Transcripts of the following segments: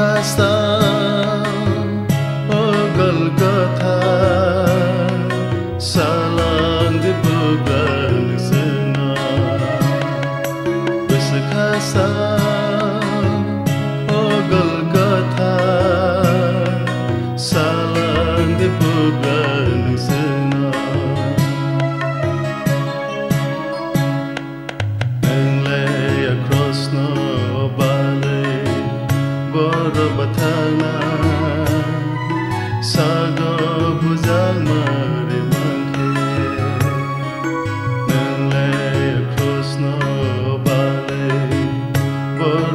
खस्ता ओ गलगथा सालां दिबुगान सेना बस खस्ता ओ गलगथा सालां दिबुगान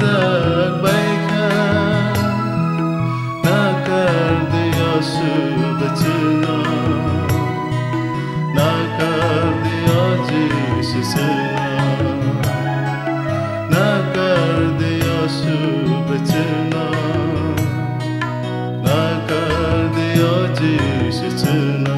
न कर् दशुभना न शुभ च न कर् देशना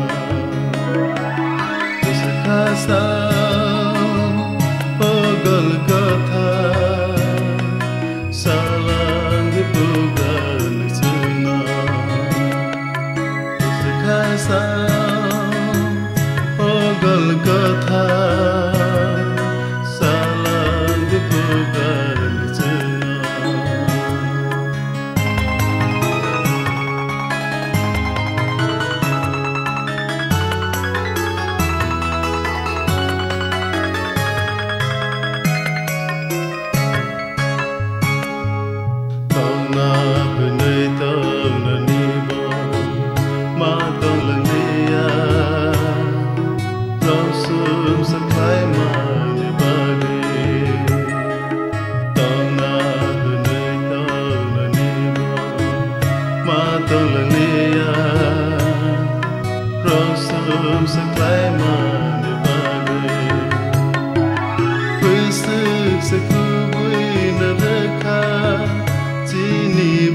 गलकथा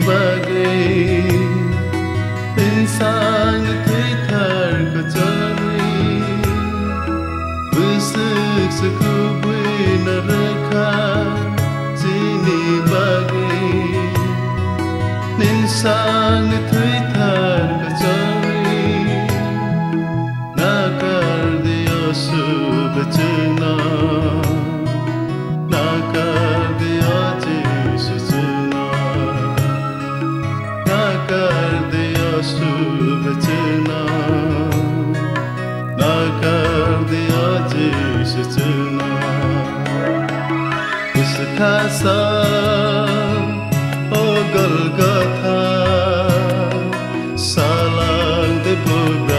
Cini bagai Insan kritar kecari Pusuk sekubui neraka Cini bagai Insan kritar kecari Nakar dia subacana светина, на кардиаде сетина. Искасан, о Голгота, салам де Бога.